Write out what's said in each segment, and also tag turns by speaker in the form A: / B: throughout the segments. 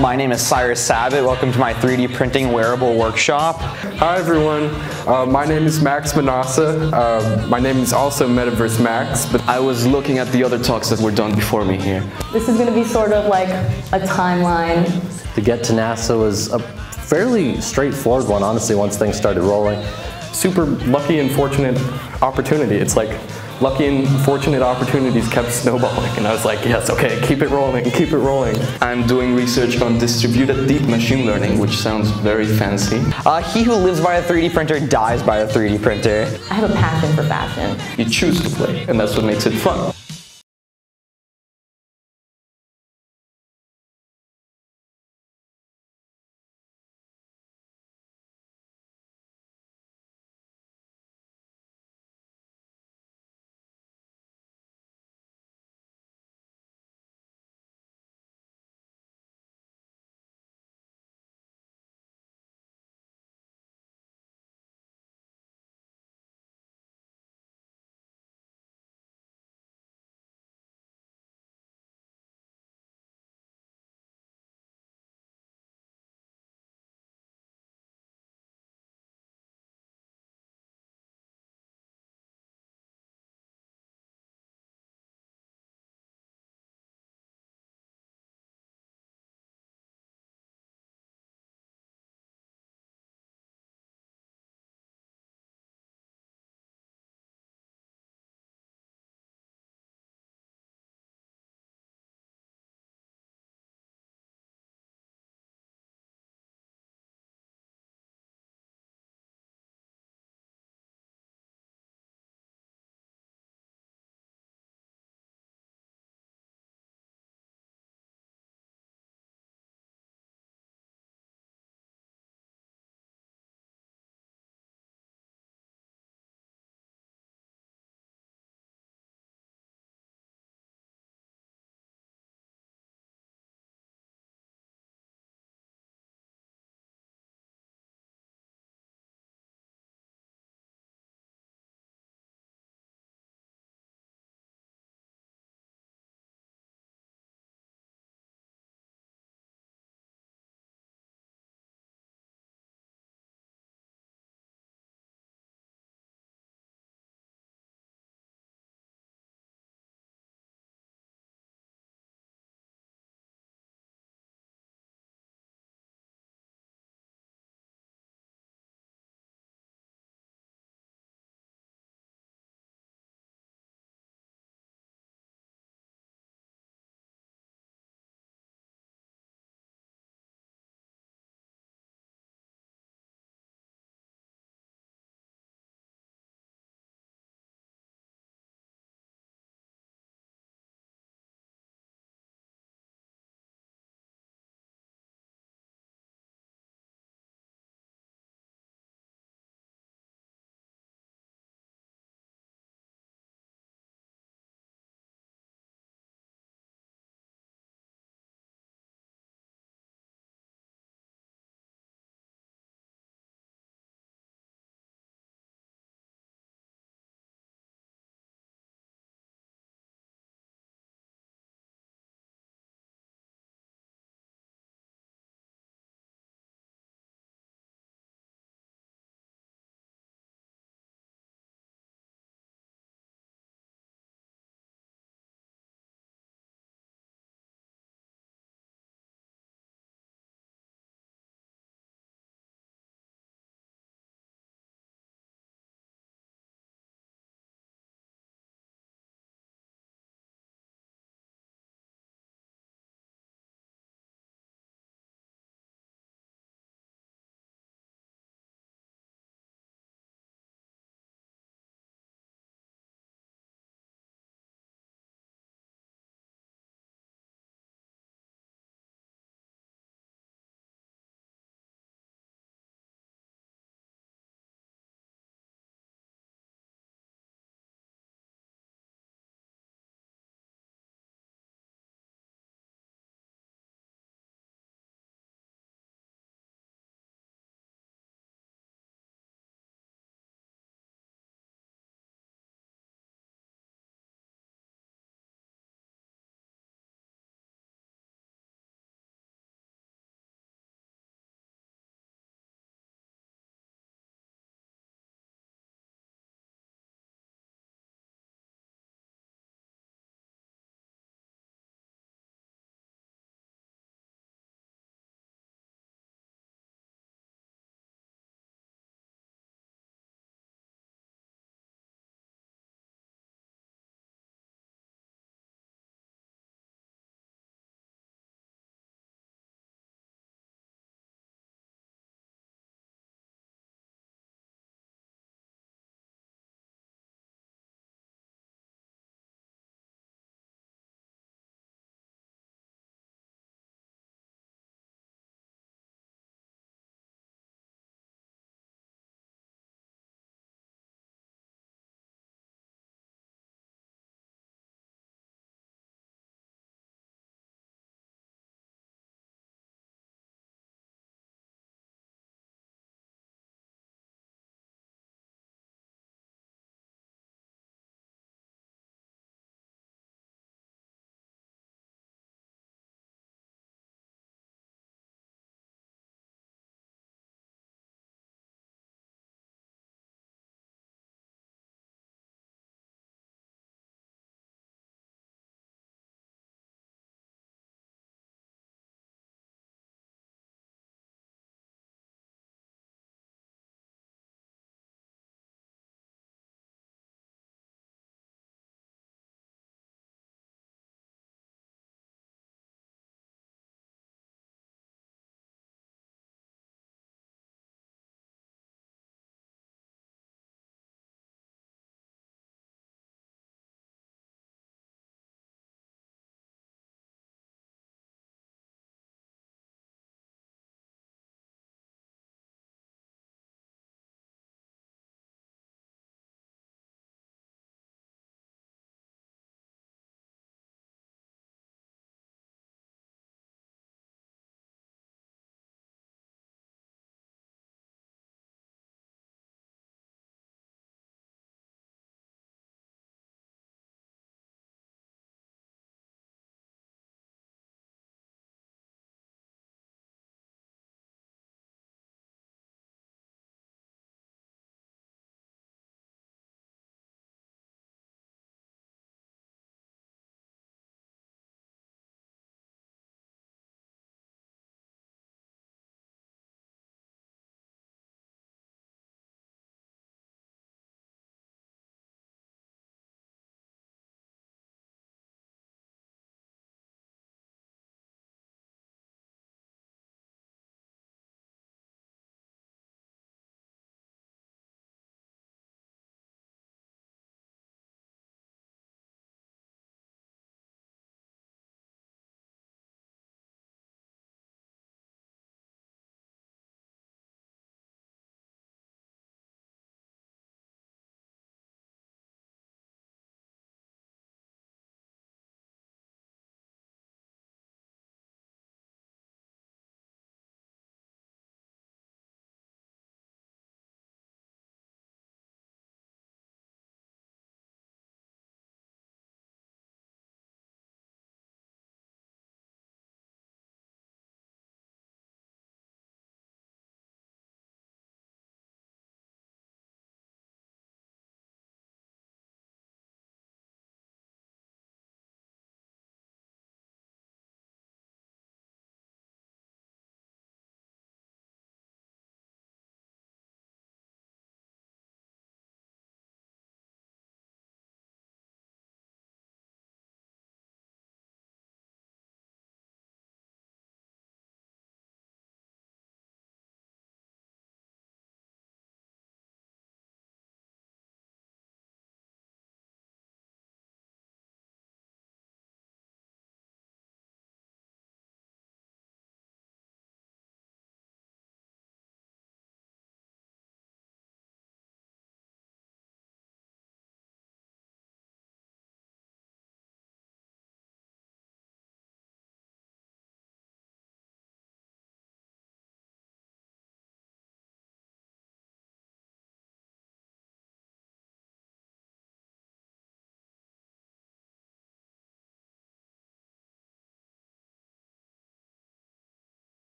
A: My name is Cyrus Sabat. Welcome to my 3D printing wearable workshop.
B: Hi everyone, uh, my name is Max Manassa. Uh, my name is also Metaverse Max, but
C: I was looking at the other talks that were done before me here.
D: This is going to be sort of like a timeline.
E: To get to NASA was a fairly straightforward one, honestly, once things started rolling.
B: super lucky and fortunate opportunity. It's like lucky and fortunate opportunities kept snowballing, and I was like, yes, okay, keep it rolling, keep it rolling.
C: I'm doing research on distributed deep machine learning, which sounds very fancy.
A: Uh, he who lives by a 3D printer dies by a 3D printer.
D: I have a passion for fashion.
C: You choose to play, and that's what makes it fun.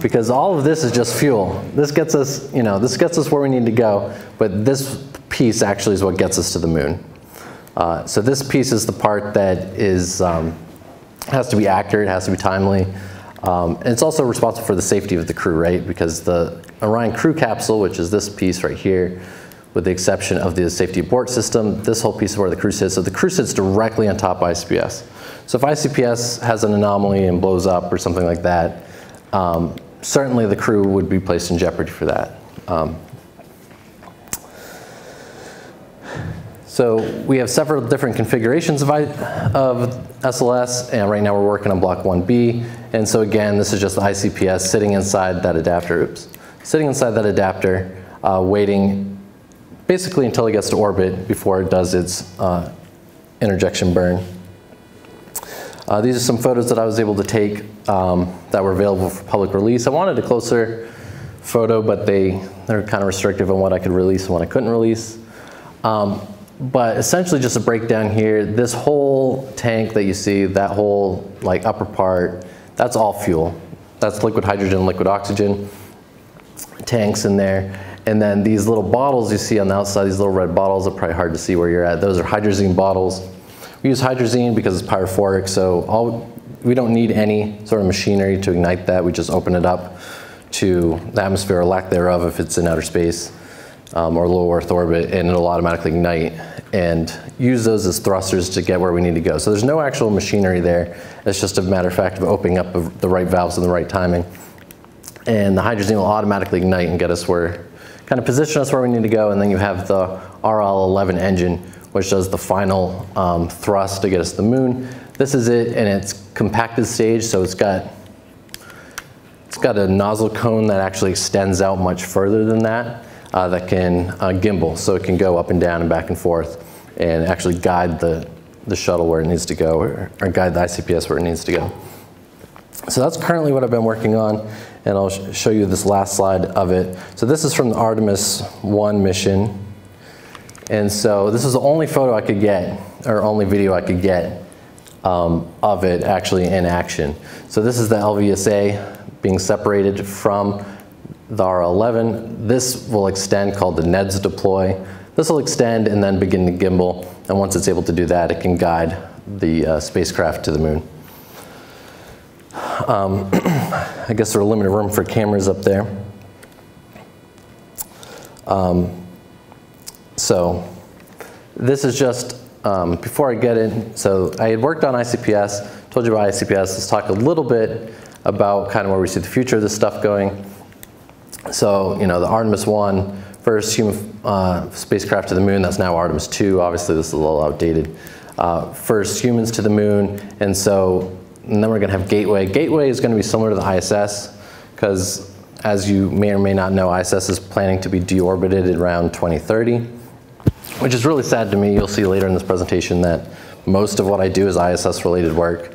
E: Because all of this is just fuel. This gets us, you know, this gets us where we need to go, but this piece actually is what gets us to the moon. Uh, so this piece is the part that is um, has to be accurate, has to be timely, um, and it's also responsible for the safety of the crew, right? Because the Orion crew capsule, which is this piece right here, with the exception of the safety abort system, this whole piece is where the crew sits. So the crew sits directly on top of ICPS. So if ICPS has an anomaly and blows up or something like that, um, certainly the crew would be placed in jeopardy for that. Um, so we have several different configurations of, I, of SLS, and right now we're working on block 1B. And so again, this is just the ICPS sitting inside that adapter, oops, sitting inside that adapter, uh, waiting basically until it gets to orbit before it does its uh, interjection burn. Uh, these are some photos that I was able to take um, that were available for public release. I wanted a closer photo, but they, they're kind of restrictive on what I could release and what I couldn't release. Um, but essentially just a breakdown here, this whole tank that you see, that whole like upper part, that's all fuel. That's liquid hydrogen, liquid oxygen tanks in there. And then these little bottles you see on the outside, these little red bottles are probably hard to see where you're at. Those are hydrazine bottles. We use hydrazine because it's pyrophoric, so all, we don't need any sort of machinery to ignite that. We just open it up to the atmosphere or lack thereof if it's in outer space um, or low Earth orbit, and it'll automatically ignite and use those as thrusters to get where we need to go. So there's no actual machinery there. It's just a matter of fact of opening up the right valves in the right timing. And the hydrazine will automatically ignite and get us where, kind of position us where we need to go. And then you have the RL-11 engine, which does the final um, thrust to get us to the moon. This is it in its compacted stage, so it's got it's got a nozzle cone that actually extends out much further than that, uh, that can uh, gimbal, so it can go up and down and back and forth and actually guide the, the shuttle where it needs to go, or, or guide the ICPS where it needs to go. So that's currently what I've been working on, and I'll sh show you this last slide of it. So this is from the Artemis 1 mission, and so this is the only photo I could get, or only video I could get um, of it actually in action. So this is the LVSA being separated from the R11. This will extend called the NEDS deploy. This will extend and then begin to gimbal. And once it's able to do that, it can guide the uh, spacecraft to the moon. Um, I guess there's limited room for cameras up there. Um, so this is just, um, before I get in, so I had worked on ICPS, told you about ICPS, let's talk a little bit about kind of where we see the future of this stuff going. So, you know, the Artemis 1, first human uh, spacecraft to the moon, that's now Artemis 2, obviously this is a little outdated. Uh, first humans to the moon, and so, and then we're gonna have Gateway. Gateway is gonna be similar to the ISS, because as you may or may not know, ISS is planning to be deorbited around 2030, which is really sad to me. You'll see later in this presentation that most of what I do is ISS related work.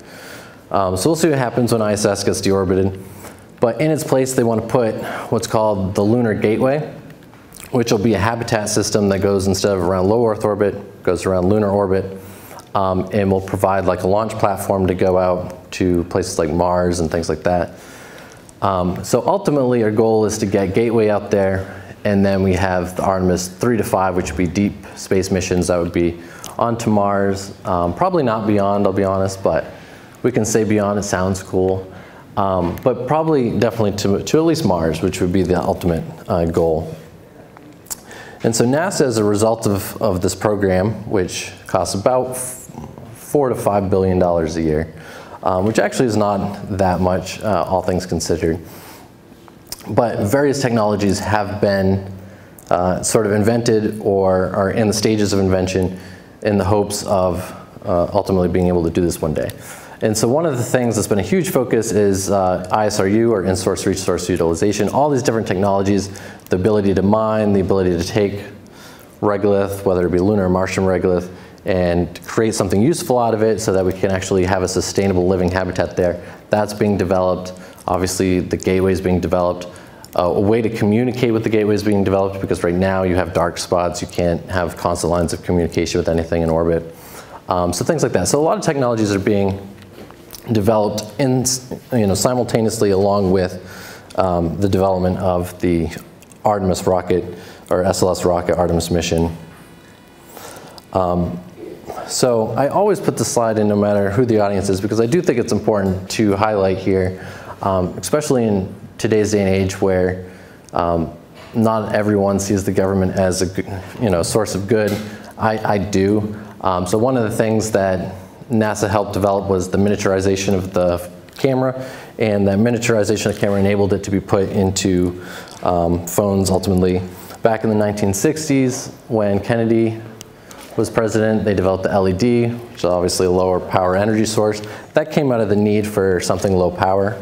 E: Um, so we'll see what happens when ISS gets deorbited. But in its place, they want to put what's called the Lunar Gateway, which will be a habitat system that goes instead of around low Earth orbit, goes around lunar orbit, um, and will provide like a launch platform to go out to places like Mars and things like that. Um, so ultimately, our goal is to get Gateway out there, and then we have the Artemis 3 to 5, which would be deep space missions that would be onto Mars. Um, probably not beyond, I'll be honest, but we can say beyond, it sounds cool. Um, but probably definitely to, to at least Mars, which would be the ultimate uh, goal. And so NASA, as a result of, of this program, which costs about four to five billion dollars a year, um, which actually is not that much, uh, all things considered. But various technologies have been uh, sort of invented or are in the stages of invention in the hopes of uh, ultimately being able to do this one day. And so one of the things that's been a huge focus is uh, ISRU or in-situ resource utilization. All these different technologies, the ability to mine, the ability to take regolith, whether it be lunar or Martian regolith, and create something useful out of it so that we can actually have a sustainable living habitat there. That's being developed. Obviously, the gateway is being developed. Uh, a way to communicate with the gateway is being developed because right now you have dark spots. You can't have constant lines of communication with anything in orbit. Um, so things like that. So a lot of technologies are being developed in, you know, simultaneously along with um, the development of the Artemis rocket, or SLS rocket Artemis mission. Um, so I always put the slide in no matter who the audience is because I do think it's important to highlight here, um, especially in today's day and age where um, not everyone sees the government as a you know, source of good. I, I do. Um, so one of the things that NASA helped develop was the miniaturization of the camera, and that miniaturization of the camera enabled it to be put into um, phones ultimately. Back in the 1960s, when Kennedy was president, they developed the LED, which is obviously a lower power energy source. That came out of the need for something low power.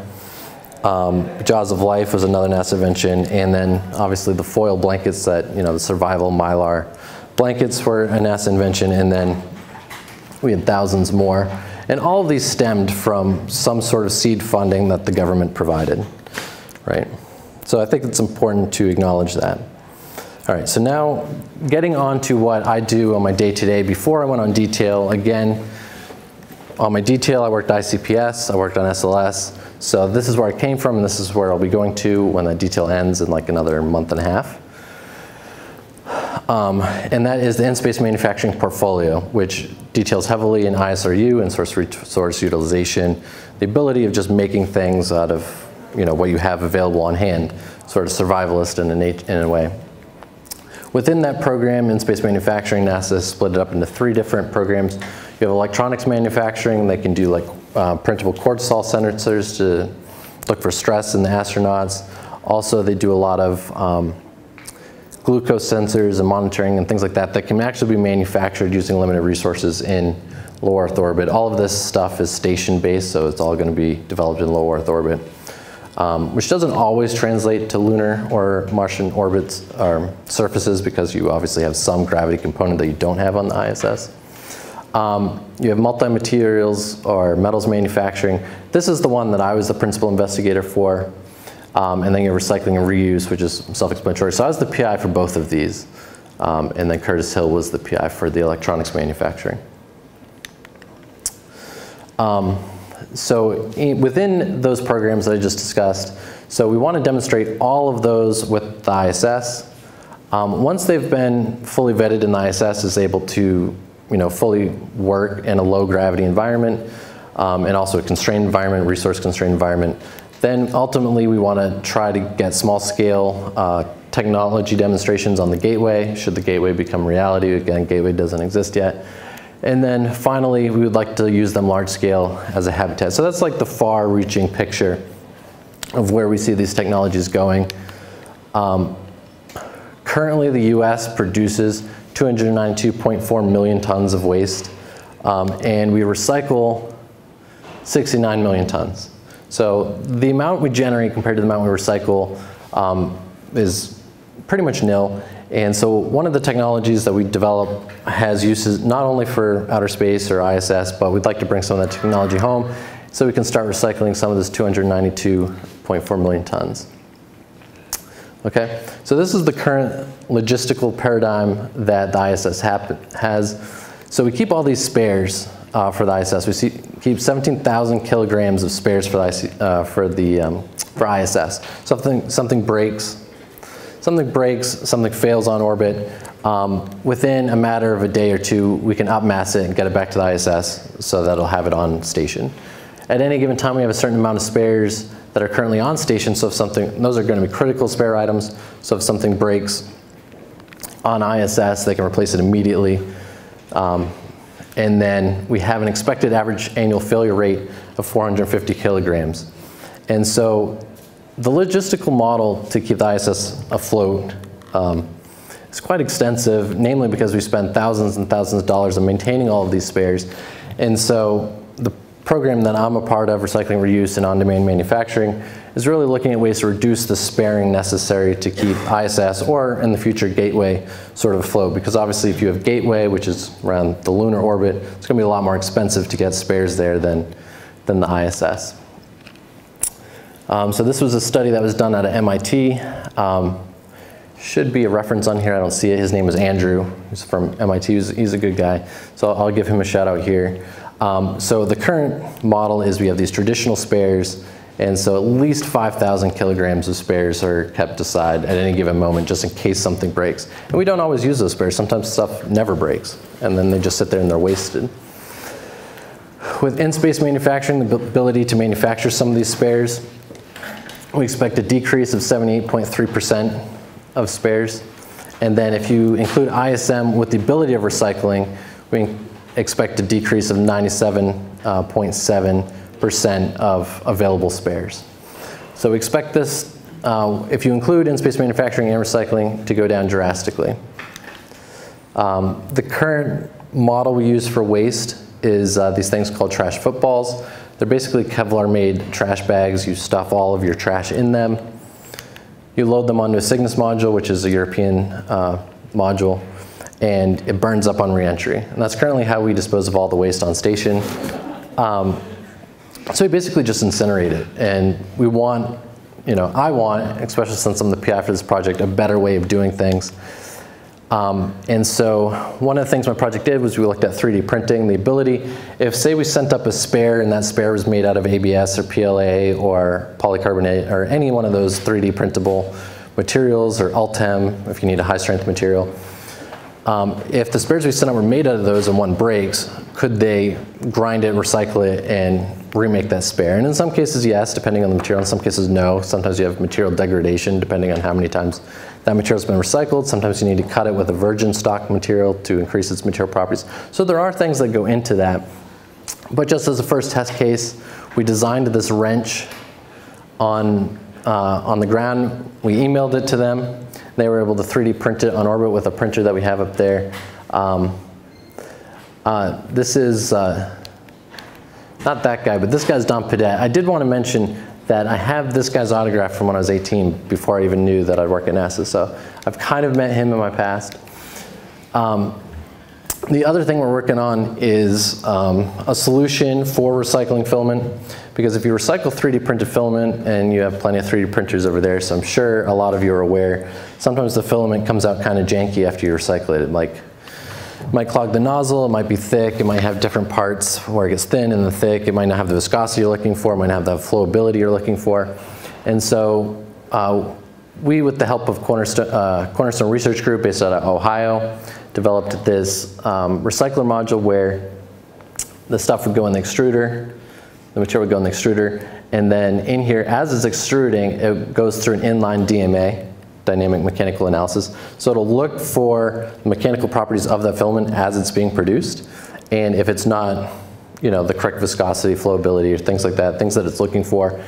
E: Um, Jaws of Life was another NASA invention, and then obviously the foil blankets that, you know, the survival mylar blankets were a NASA invention, and then we had thousands more. And all of these stemmed from some sort of seed funding that the government provided, right? So I think it's important to acknowledge that. All right, so now getting on to what I do on my day-to-day. -day. Before I went on detail, again, on my detail I worked ICPS, I worked on SLS, so this is where I came from and this is where I'll be going to when that detail ends in like another month and a half. Um, and that is the in-space manufacturing portfolio, which details heavily in ISRU and source resource utilization, the ability of just making things out of you know, what you have available on hand, sort of survivalist in a, in a way. Within that program, in-space manufacturing, NASA split it up into three different programs. You have electronics manufacturing, they can do like uh, printable cortisol sensors to look for stress in the astronauts. Also, they do a lot of um, glucose sensors and monitoring and things like that that can actually be manufactured using limited resources in low Earth orbit. All of this stuff is station-based, so it's all going to be developed in low Earth orbit, um, which doesn't always translate to lunar or Martian orbits or surfaces because you obviously have some gravity component that you don't have on the ISS. Um, you have multi-materials or metals manufacturing. This is the one that I was the principal investigator for. Um, and then you have recycling and reuse, which is self-explanatory. So I was the PI for both of these. Um, and then Curtis Hill was the PI for the electronics manufacturing. Um, so within those programs that I just discussed, so we want to demonstrate all of those with the ISS. Um, once they've been fully vetted and the ISS is able to you know, fully work in a low gravity environment um, and also a constrained environment, resource constrained environment, then ultimately we want to try to get small scale uh, technology demonstrations on the gateway, should the gateway become reality. Again, gateway doesn't exist yet. And then finally, we would like to use them large scale as a habitat. So that's like the far reaching picture of where we see these technologies going. Um, currently, the US produces 292.4 million tons of waste, um, and we recycle 69 million tons. So the amount we generate compared to the amount we recycle um, is pretty much nil. And so one of the technologies that we develop has uses not only for outer space or ISS, but we'd like to bring some of that technology home so we can start recycling some of this 292.4 million tons. Okay, so this is the current logistical paradigm that the ISS has. So we keep all these spares uh, for the ISS. We see, keep 17,000 kilograms of spares for the, uh, for, the um, for ISS. Something, something breaks, something breaks, something fails on orbit. Um, within a matter of a day or two, we can upmass it and get it back to the ISS so that it'll have it on station. At any given time, we have a certain amount of spares that are currently on station. So if something, those are going to be critical spare items. So if something breaks on ISS, they can replace it immediately. Um, and then we have an expected average annual failure rate of 450 kilograms. And so the logistical model to keep the ISS afloat um, is quite extensive, namely because we spend thousands and thousands of dollars on maintaining all of these spares. And so the program that I'm a part of, Recycling, Reuse, and On-Demand Manufacturing, is really looking at ways to reduce the sparing necessary to keep ISS or, in the future, Gateway sort of afloat. Because obviously if you have Gateway, which is around the lunar orbit, it's going to be a lot more expensive to get spares there than, than the ISS. Um, so this was a study that was done of MIT. Um, should be a reference on here. I don't see it. His name was Andrew. He's from MIT. He's, he's a good guy. So I'll give him a shout out here. Um, so the current model is we have these traditional spares And so at least 5,000 kilograms of spares are kept aside at any given moment just in case something breaks. And we don't always use those spares. Sometimes stuff never breaks, and then they just sit there and they're wasted. With in-space manufacturing, the ability to manufacture some of these spares, we expect a decrease of 78.3% of spares. And then if you include ISM with the ability of recycling, we expect a decrease of 97.7% of available spares. So we expect this, uh, if you include in-space manufacturing and recycling, to go down drastically. Um, the current model we use for waste is uh, these things called trash footballs. They're basically Kevlar-made trash bags. You stuff all of your trash in them. You load them onto a Cygnus module, which is a European uh, module, and it burns up on reentry. And that's currently how we dispose of all the waste on station. Um, so we basically just incinerate it. And we want, you know, I want, especially since I'm the PI for this project, a better way of doing things. Um, and so one of the things my project did was we looked at 3D printing, the ability, if say we sent up a spare and that spare was made out of ABS or PLA or polycarbonate or any one of those 3D printable materials or Ultem if you need a high strength material, um, if the spares we sent out were made out of those and one breaks, could they grind it, recycle it, and remake that spare? And in some cases, yes, depending on the material. In some cases, no. Sometimes you have material degradation, depending on how many times that material's been recycled. Sometimes you need to cut it with a virgin stock material to increase its material properties. So there are things that go into that. But just as a first test case, we designed this wrench on, uh, on the ground. We emailed it to them. They were able to 3D print it on orbit with a printer that we have up there. Um, uh, this is, uh, not that guy, but this guy's Don Pettit. I did want to mention that I have this guy's autograph from when I was 18 before I even knew that I'd work at NASA. So I've kind of met him in my past. Um, the other thing we're working on is um, a solution for recycling filament. Because if you recycle 3D printed filament, and you have plenty of 3D printers over there, so I'm sure a lot of you are aware, sometimes the filament comes out kind of janky after you recycle it. Like it might, clog the nozzle, it might be thick, it might have different parts where it gets thin and the thick, it might not have the viscosity you're looking for, it might not have the flowability you're looking for. And so uh, we, with the help of Cornerstone, uh, Cornerstone Research Group based out of Ohio, developed this um, recycler module where the stuff would go in the extruder, the material would go in the extruder, and then in here, as it's extruding, it goes through an inline DMA, dynamic mechanical analysis. So it'll look for mechanical properties of that filament as it's being produced, and if it's not, you know, the correct viscosity, flowability, or things like that, things that it's looking for,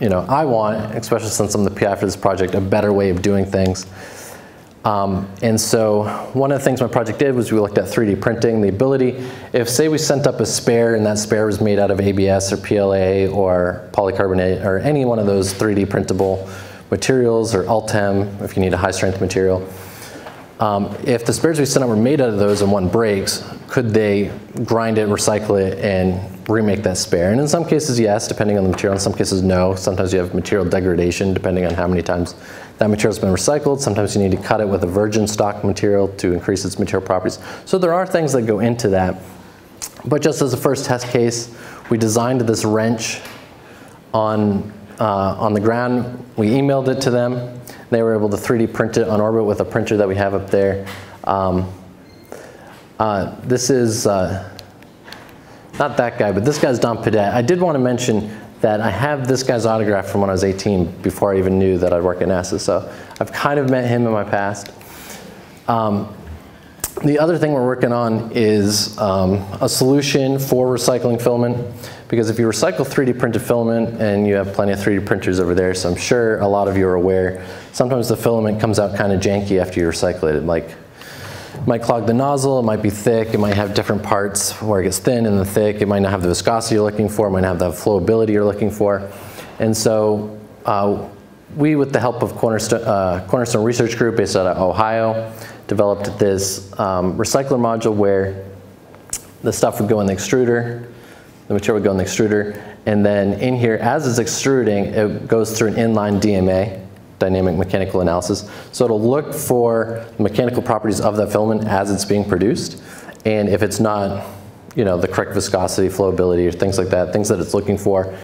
E: you know, I want, especially since I'm the PI for this project, a better way of doing things. Um, and so one of the things my project did was we looked at 3D printing, the ability, if say we sent up a spare and that spare was made out of ABS or PLA or polycarbonate or any one of those 3D printable materials or Ultem if you need a high strength material. Um, if the spares we sent up were made out of those and one breaks, could they grind it, recycle it, and remake that spare? And in some cases, yes, depending on the material. In some cases, no. Sometimes you have material degradation, depending on how many times that material's been recycled. Sometimes you need to cut it with a virgin stock material to increase its material properties. So there are things that go into that. But just as a first test case, we designed this wrench on, uh, on the ground. We emailed it to them. They were able to 3D print it on orbit with a printer that we have up there. Um, uh, this is uh, not that guy, but this guy's Don Pettit. I did want to mention that I have this guy's autograph from when I was 18 before I even knew that I'd work at NASA. So I've kind of met him in my past. Um, the other thing we're working on is um, a solution for recycling filament. Because if you recycle 3D printed filament, and you have plenty of 3D printers over there, so I'm sure a lot of you are aware, sometimes the filament comes out kind of janky after you recycle it. Might clog the nozzle, it might be thick, it might have different parts where it gets thin and then thick, it might not have the viscosity you're looking for, it might not have the flowability you're looking for. And so uh, we, with the help of Cornerstone, uh, Cornerstone Research Group based out of Ohio, developed this um, recycler module where the stuff would go in the extruder, the material would go in the extruder, and then in here, as it's extruding, it goes through an inline DMA, dynamic mechanical analysis. So it'll look for mechanical properties of that filament as it's being produced, and if it's not, you know, the correct viscosity, flowability, or things like that, things that it's looking for,